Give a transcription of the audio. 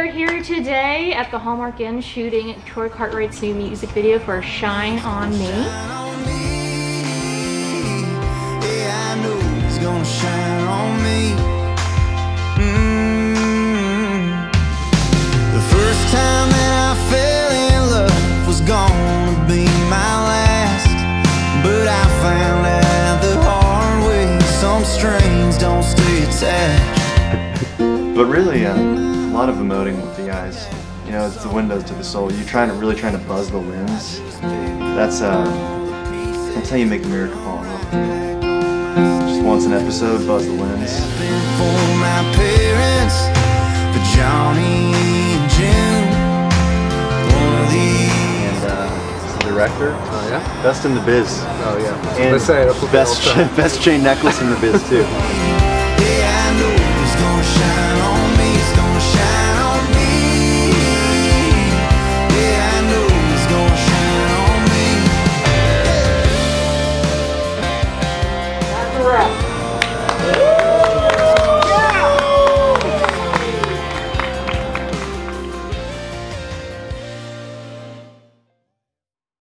are here today at the Hallmark Inn shooting Troy Cartwright's new music video for Shine On Me. Yeah, I know he's gonna shine on me. The first time that I fell in love was gonna be my last. But I found out the hard way some strings don't stay attached. But really, uh, a lot of emoting with the eyes. You know, it's the windows to the soul. You're trying to really trying to buzz the lens. That's uh, that's how you make a miracle fall in love. Just once an episode, buzz the lens. For my parents, for Johnny and June. One of these. And uh, the director, Oh yeah? best in the biz. Oh yeah. And Let's say it. That's what they best, say. best chain necklace in the biz too.